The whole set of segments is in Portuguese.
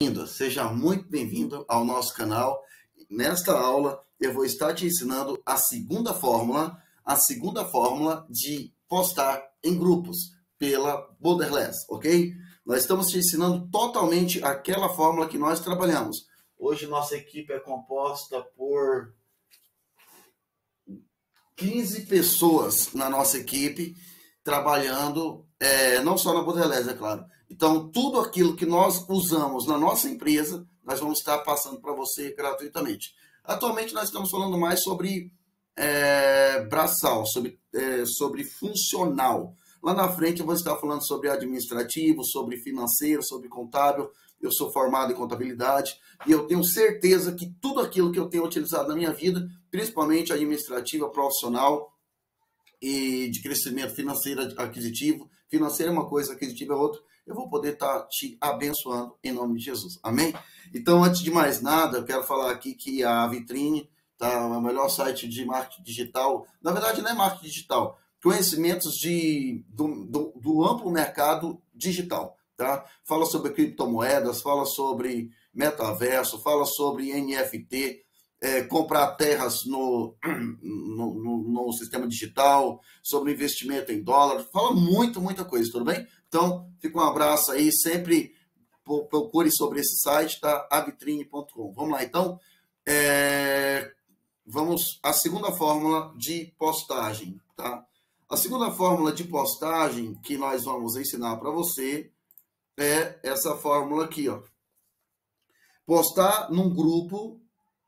bem-vindo, seja muito bem-vindo ao nosso canal. Nesta aula, eu vou estar te ensinando a segunda fórmula, a segunda fórmula de postar em grupos pela Borderless, ok? Nós estamos te ensinando totalmente aquela fórmula que nós trabalhamos. Hoje, nossa equipe é composta por 15 pessoas na nossa equipe trabalhando, é, não só na Borderless, é claro, então, tudo aquilo que nós usamos na nossa empresa, nós vamos estar passando para você gratuitamente. Atualmente, nós estamos falando mais sobre é, braçal, sobre, é, sobre funcional. Lá na frente, eu vou estar falando sobre administrativo, sobre financeiro, sobre contábil. Eu sou formado em contabilidade e eu tenho certeza que tudo aquilo que eu tenho utilizado na minha vida, principalmente administrativa, profissional e de crescimento financeiro aquisitivo, financeiro é uma coisa, aquisitivo é outra, eu vou poder estar tá te abençoando em nome de Jesus. Amém? Então, antes de mais nada, eu quero falar aqui que a Vitrine tá o melhor site de marketing digital. Na verdade, não é marketing digital, conhecimentos de, do, do, do amplo mercado digital. Tá? Fala sobre criptomoedas, fala sobre metaverso, fala sobre NFT, é, comprar terras no, no, no, no, sistema digital, sobre investimento em dólar, fala muito, muita coisa, tudo bem? Então, fica um abraço aí, sempre procure sobre esse site, tá? avitrine.com. Vamos lá, então. É, vamos à segunda fórmula de postagem, tá? A segunda fórmula de postagem que nós vamos ensinar para você é essa fórmula aqui, ó. Postar num grupo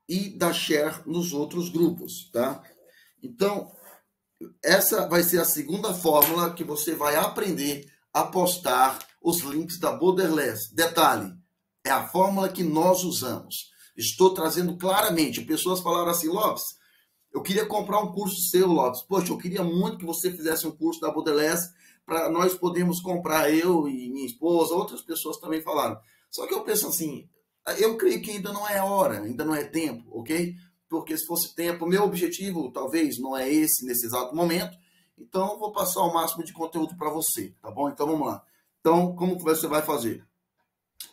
e dar share nos outros grupos, tá? Então, essa vai ser a segunda fórmula que você vai aprender a postar os links da Borderless. Detalhe, é a fórmula que nós usamos. Estou trazendo claramente. Pessoas falaram assim, Lopes, eu queria comprar um curso seu, Lopes. Poxa, eu queria muito que você fizesse um curso da Borderless para nós podermos comprar, eu e minha esposa, outras pessoas também falaram. Só que eu penso assim, eu creio que ainda não é hora, ainda não é tempo, ok? Porque se fosse tempo, meu objetivo talvez não é esse nesse exato momento, então vou passar o máximo de conteúdo para você, tá bom? Então vamos lá. Então, como que você vai fazer?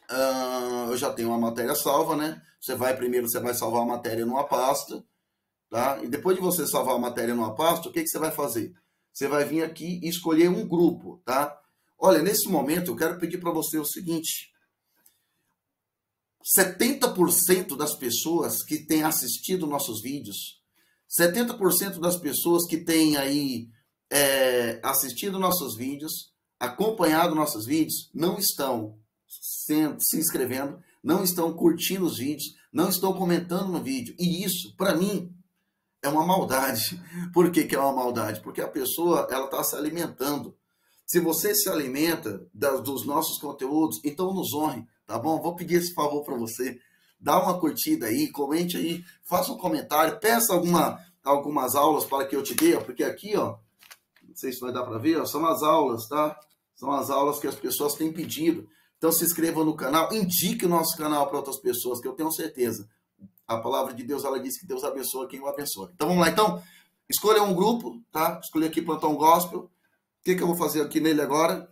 Uh, eu já tenho uma matéria salva, né? Você vai primeiro, você vai salvar a matéria numa pasta, tá? E depois de você salvar a matéria numa pasta, o que, que você vai fazer? Você vai vir aqui e escolher um grupo, tá? Olha, nesse momento eu quero pedir para você o seguinte: 70% das pessoas que têm assistido nossos vídeos, 70% das pessoas que têm aí é, assistido nossos vídeos, acompanhado nossos vídeos, não estão se, se inscrevendo, não estão curtindo os vídeos, não estão comentando no vídeo. E isso, para mim, é uma maldade. Por que, que é uma maldade? Porque a pessoa ela está se alimentando. Se você se alimenta das, dos nossos conteúdos, então nos honre tá bom? Vou pedir esse favor para você. Dá uma curtida aí, comente aí, faça um comentário, peça alguma, algumas aulas para que eu te dê, porque aqui, ó, não sei se vai dar para ver, ó, são as aulas, tá? São as aulas que as pessoas têm pedido. Então se inscreva no canal, indique o nosso canal para outras pessoas, que eu tenho certeza. A palavra de Deus, ela diz que Deus abençoa quem o abençoa. Então vamos lá, então, escolha um grupo, tá? Escolhi aqui Plantão Gospel. O que, que eu vou fazer aqui nele agora?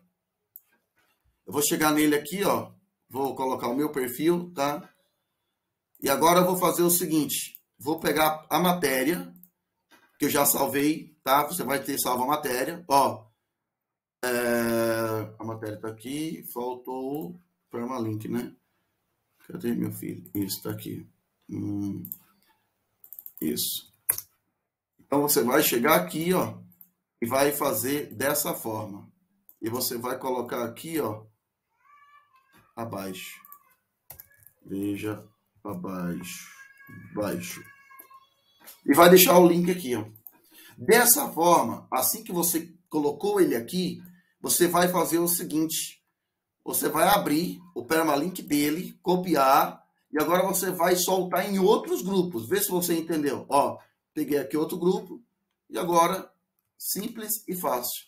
Eu vou chegar nele aqui, ó. Vou colocar o meu perfil, tá? E agora eu vou fazer o seguinte: vou pegar a matéria que eu já salvei, tá? Você vai ter salvo a matéria. Ó, é, a matéria tá aqui, faltou o permalink, né? Cadê meu filho? Isso, tá aqui. Hum, isso. Então você vai chegar aqui, ó, e vai fazer dessa forma. E você vai colocar aqui, ó, abaixo. Veja abaixo, baixo. E vai deixar o link aqui, ó. Dessa forma, assim que você colocou ele aqui, você vai fazer o seguinte: você vai abrir o permalink dele, copiar, e agora você vai soltar em outros grupos. Vê se você entendeu. Ó, peguei aqui outro grupo, e agora, simples e fácil.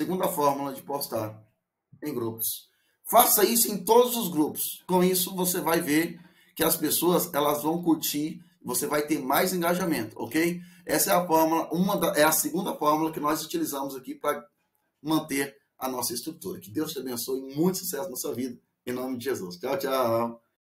Segunda fórmula de postar em grupos. Faça isso em todos os grupos. Com isso, você vai ver que as pessoas elas vão curtir, você vai ter mais engajamento, ok? Essa é a fórmula, uma da, é a segunda fórmula que nós utilizamos aqui para manter a nossa estrutura. Que Deus te abençoe, muito sucesso na sua vida. Em nome de Jesus. Tchau, tchau.